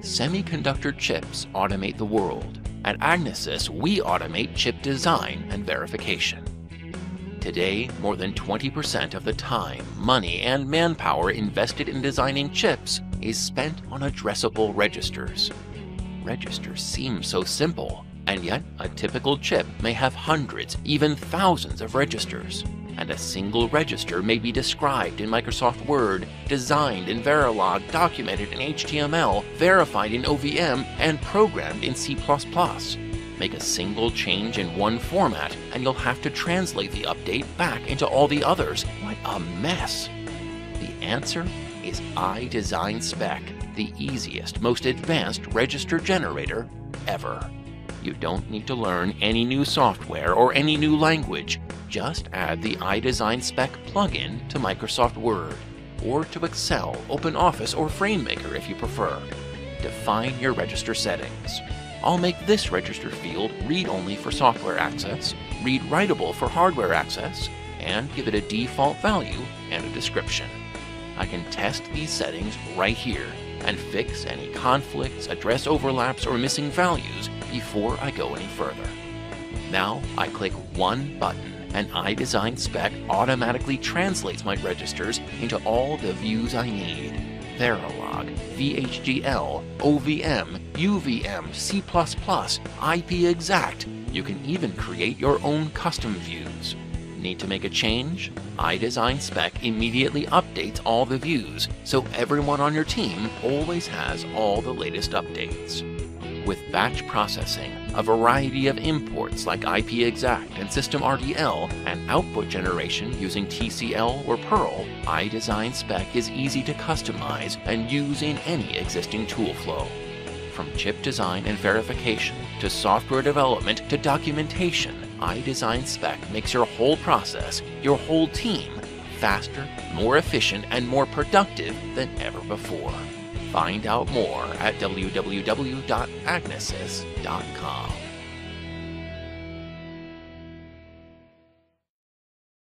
Semiconductor chips automate the world. At Agnisys, we automate chip design and verification. Today, more than 20% of the time, money, and manpower invested in designing chips is spent on addressable registers. Registers seem so simple, and yet a typical chip may have hundreds, even thousands of registers. And a single register may be described in Microsoft Word, designed in Verilog, documented in HTML, verified in OVM, and programmed in C++. Make a single change in one format, and you'll have to translate the update back into all the others. What a mess! The answer is iDesign Spec, the easiest, most advanced register generator ever. You don't need to learn any new software or any new language. Just add the iDesignSpec plugin to Microsoft Word, or to Excel, OpenOffice, or FrameMaker if you prefer. Define your register settings. I'll make this register field read-only for software access, read-writable for hardware access, and give it a default value and a description. I can test these settings right here and fix any conflicts, address overlaps, or missing values before I go any further. Now I click one button and iDesignSpec automatically translates my registers into all the views I need. Verilog, VHDL, OVM, UVM, C++, IP-XACT. You can even create your own custom views. Need to make a change? iDesignSpec immediately updates all the views, so everyone on your team always has all the latest updates. With batch processing, a variety of imports like IP-XACT and SystemRDL, and output generation using TCL or Perl, iDesignSpec is easy to customize and use in any existing tool flow. From chip design and verification to software development to documentation, iDesignSpec makes your whole process, your whole team, faster, more efficient, and more productive than ever before. Find out more at www.agnisys.com.